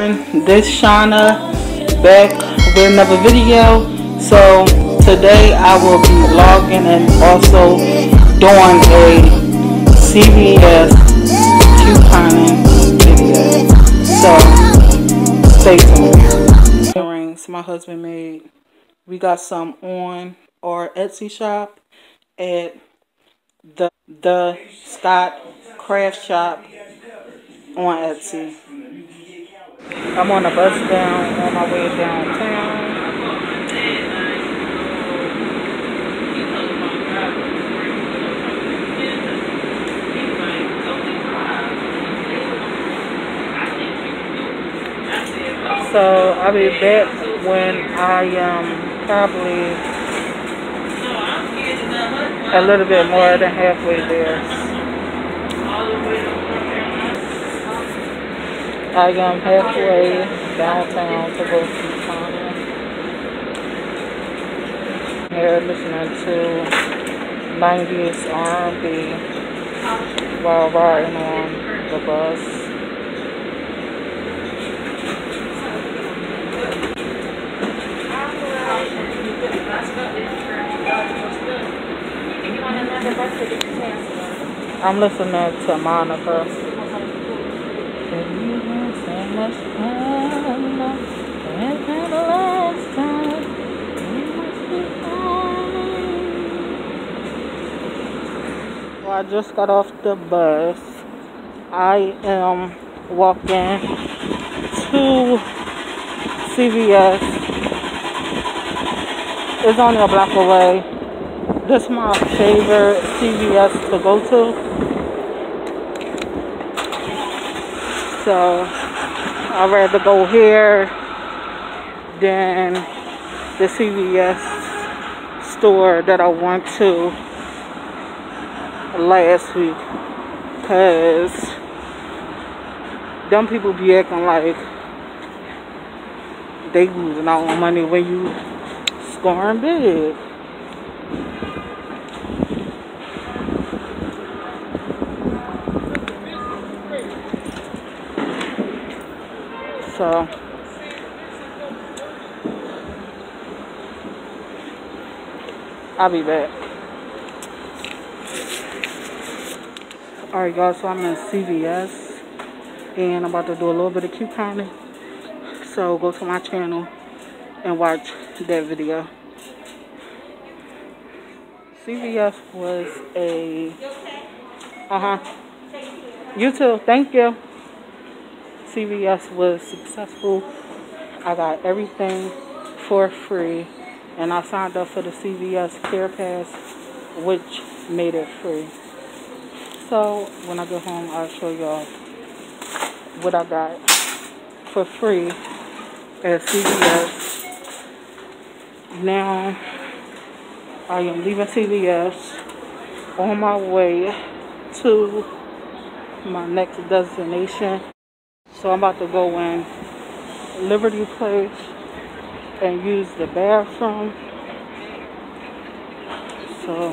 this Shonna back with another video. So today I will be vlogging and also doing a CVS couponing video. So stay tuned. Earrings my husband made. We got some on our Etsy shop at the the Scott Craft Shop on Etsy I'm on a bus down on my way downtown. So I'll be back when I am um, probably a little bit more than halfway there. I am halfway downtown to go to China. Here listening to 90s R&B while riding on the bus. I'm listening to Monica last time we must be Well, I just got off the bus. I am walking to CVS. It's only a block away. This is my favorite CVS to go to. So I'd rather go here than the CVS store that I went to last week. Because them people be acting like they losing out on money when you scoring big. I'll be back. Alright guys, so I'm in CVS and I'm about to do a little bit of couponing. So go to my channel and watch that video. CVS was a uh-huh. You too. Thank you. CVS was successful. I got everything for free. And I signed up for the CVS Care Pass, which made it free. So when I get home, I'll show y'all what I got for free at CVS. Now, I am leaving CVS on my way to my next destination. So I'm about to go in Liberty Place and use the bathroom. So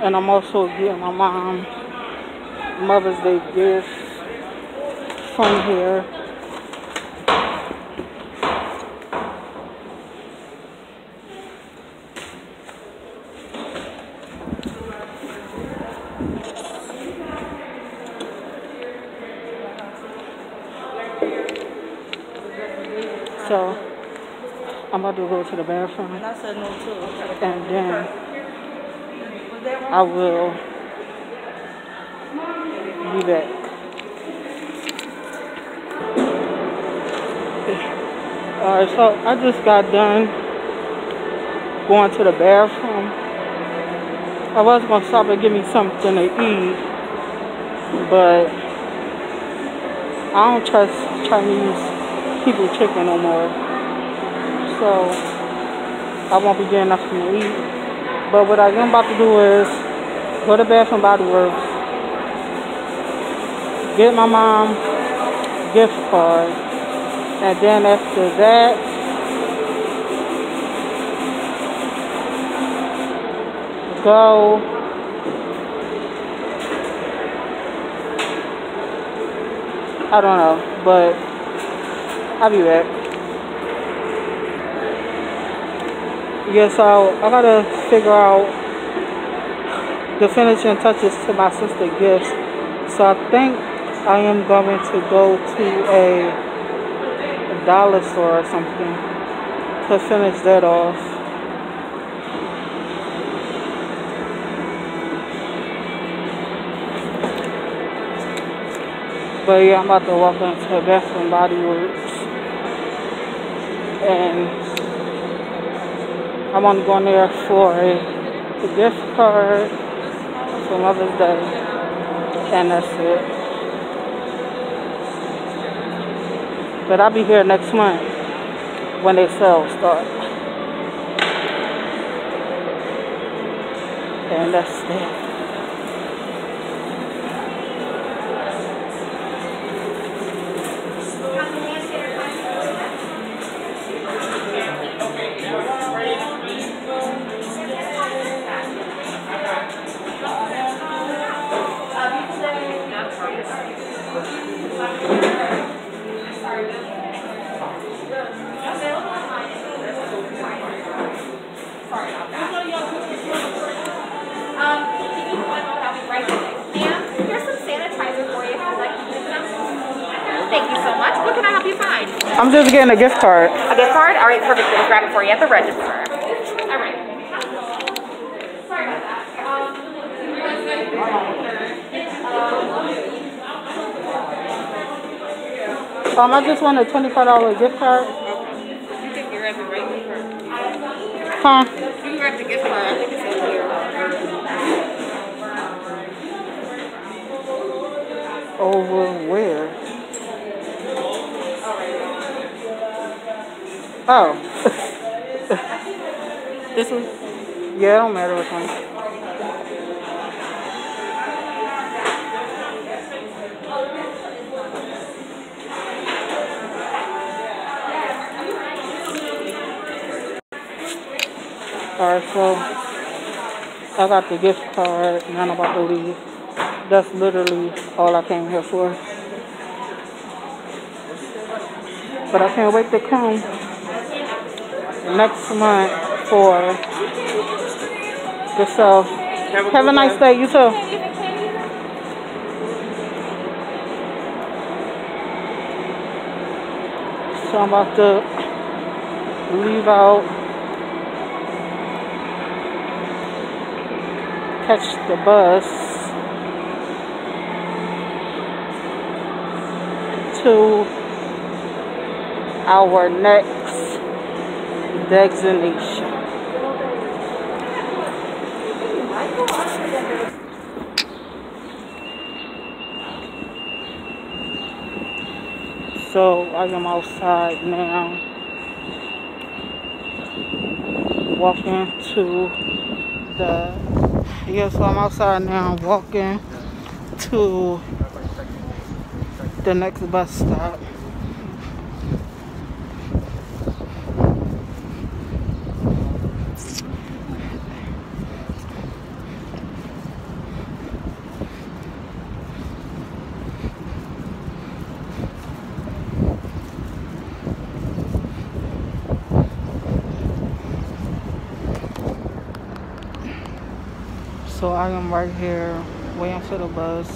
and I'm also getting my mom Mother's Day gift from here. So I'm about to go to the bathroom. And I said no too. And then I will be back. Alright, so I just got done going to the bathroom. I was gonna stop and give me something to eat, but I don't trust Chinese people chicken no more. So I won't be getting nothing to eat. But what I am about to do is go to Bath and Body Works, get my mom gift card, and then after that, go. I don't know, but I'll be back. Yeah, so I gotta figure out the finishing touches to my sister gifts. So I think I am going to go to a dollar store or something to finish that off. But yeah, I'm about to walk into Bath and Body Works. And I'm only going there for a, gift card for Mother's Day. And that's it. But I'll be here next month when they sales start. And that's it. I'm just getting a gift card. A gift card? All right, perfect. We'll grab it for you at the register. All right. Sorry about that. Um, I just want a $25 gift card. You can grab the right gift card. Huh? You can grab the gift card. I think it's in here. Over where? Oh. this one? Yeah, it don't matter which one. Alright, so I got the gift card and I'm about to leave. That's literally all I came here for. But I can't wait to come next month for the show. Have a, Have a nice day. You too. So I'm about to leave out, the bus to our next destination. So I am outside now, walking to the, yeah, so I'm outside now walking to the next bus stop. So I am right here waiting for the bus.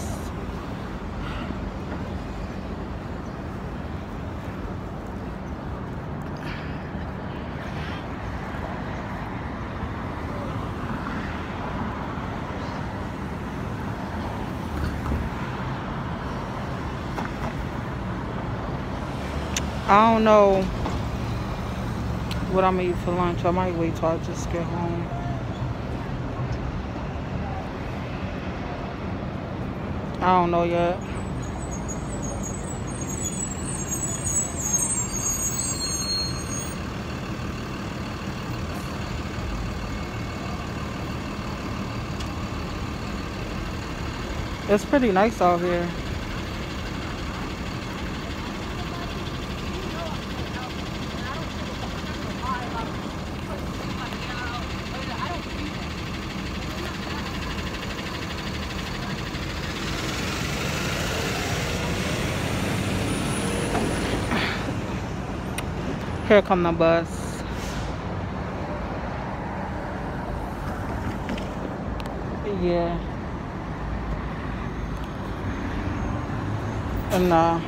I don't know what I'm gonna eat for lunch. I might wait till I just get home. I don't know yet. It's pretty nice out here. Here come the bus. Yeah. And uh,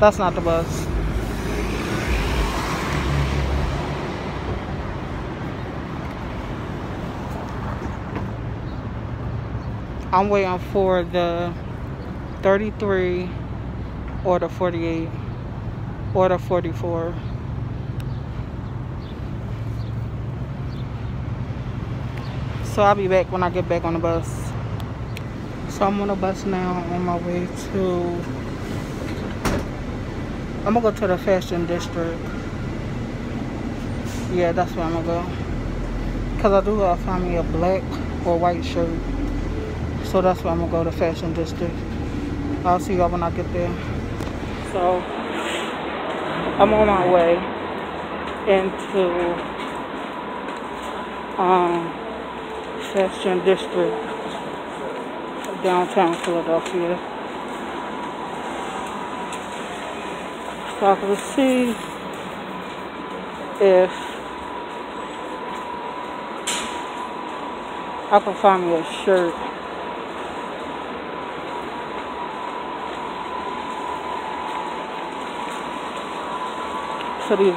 that's not the bus. I'm waiting for the 33 or the 48 or the 44. So I'll be back when I get back on the bus. So I'm on the bus now on my way to, I'm gonna go to the fashion district. Yeah, that's where I'm gonna go. Cause I do gotta find me a black or white shirt. So that's where I'm gonna go to the fashion district. I'll see y'all when I get there. So I'm on my way into um, Fashion District, downtown Philadelphia. So I can see if I can find me a shirt So these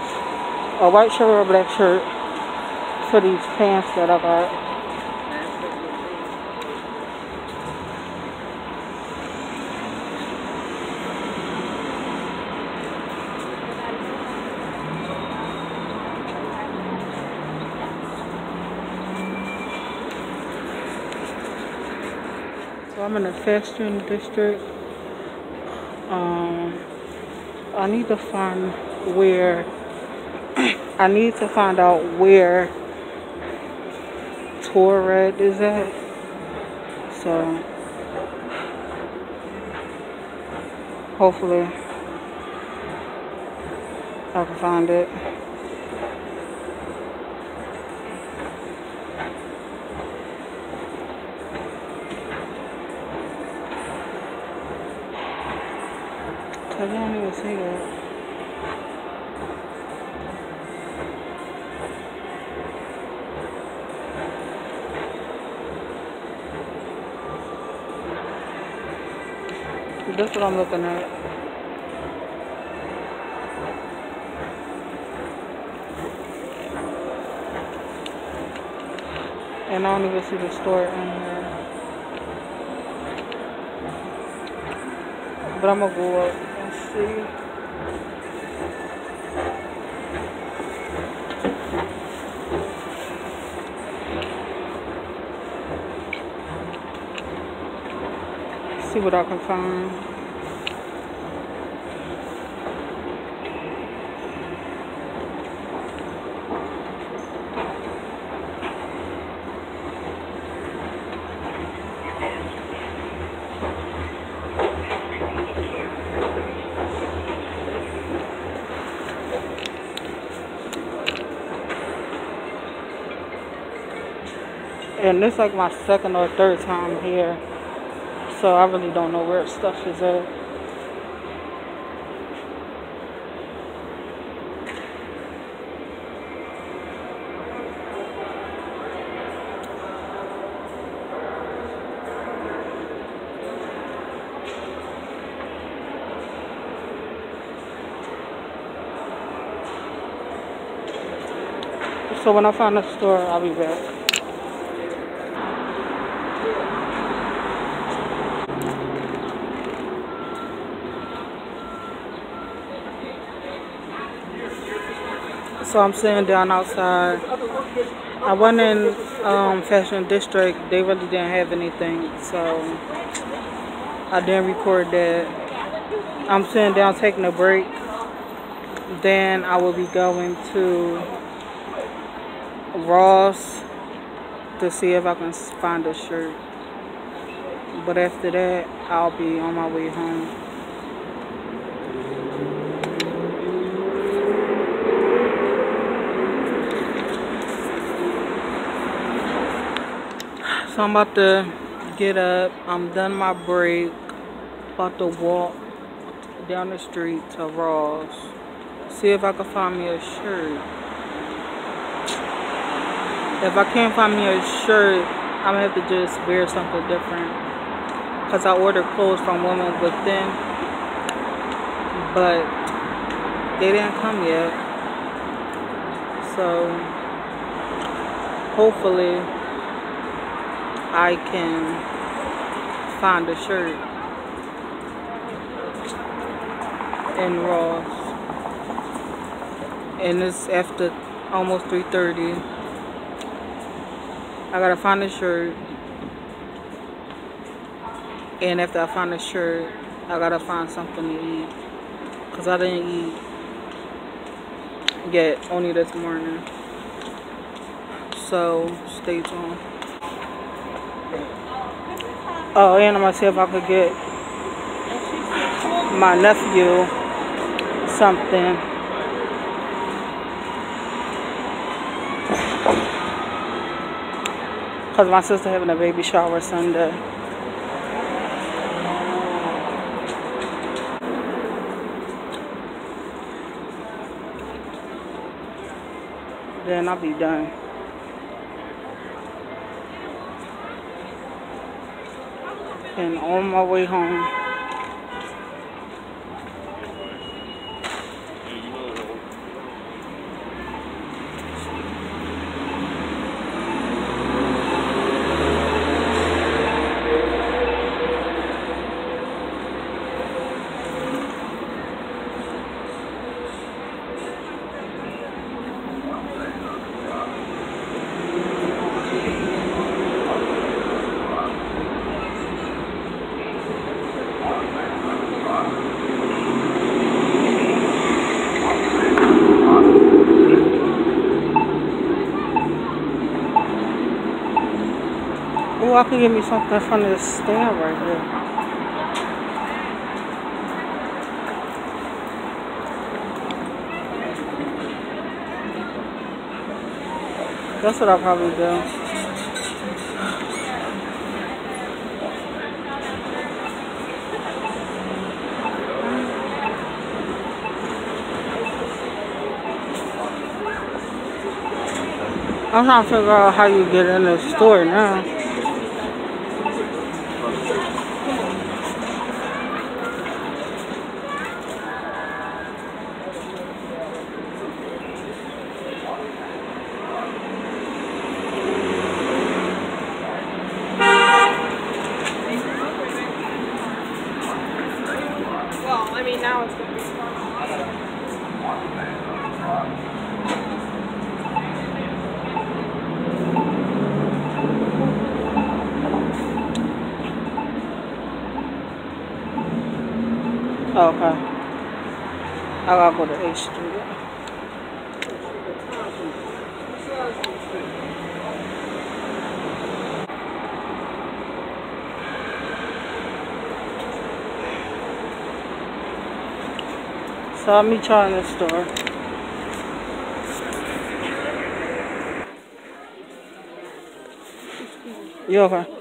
a white shirt or a black shirt for these pants that I got. So I'm in the fashion district. Um, I need to find where I need to find out where Torrid is at. So hopefully I can find it. I don't even see that. That's what I'm looking at. And I don't even see the store in here. But I'm gonna go up see. See what I can find. And this like my second or third time here. So I really don't know where stuff is at. So when I find the store, I'll be back. So I'm sitting down outside. I went in um, Fashion District. They really didn't have anything, so I didn't record that. I'm sitting down taking a break. Then I will be going to Ross to see if I can find a shirt. But after that, I'll be on my way home. So I'm about to get up. I'm done my break. About to walk down the street to Ross see if I can find me a shirt. If I can't find me a shirt, I'm gonna have to just wear something different. Cause I ordered clothes from Women Within, but they didn't come yet. So hopefully I can find a shirt in Ross. And it's after almost 3.30. I gotta find a shirt. And after I find a shirt, I gotta find something to eat. Cause I didn't eat yet, only this morning. So, stay tuned. Oh, and I'm gonna see if I could get my nephew something. Cause my sister having a baby shower Sunday. Then I'll be done. And on my way home. Could get me something from this stand right here. That's what I'll probably do. I'm trying to figure out how you get in the store now. Well, I mean, now it's going to be Oh, okay. I gotta go to H Street. So I'll meet y'all in the store. You okay?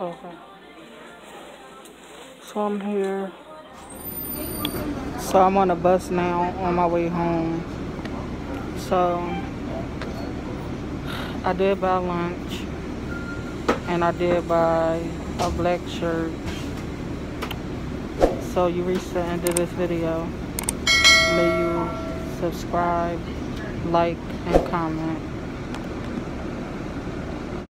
okay. So I'm here. So I'm on a bus now on my way home. So I did buy lunch and I did buy a black shirt. So you reached the end of this video. May you subscribe, like, and comment.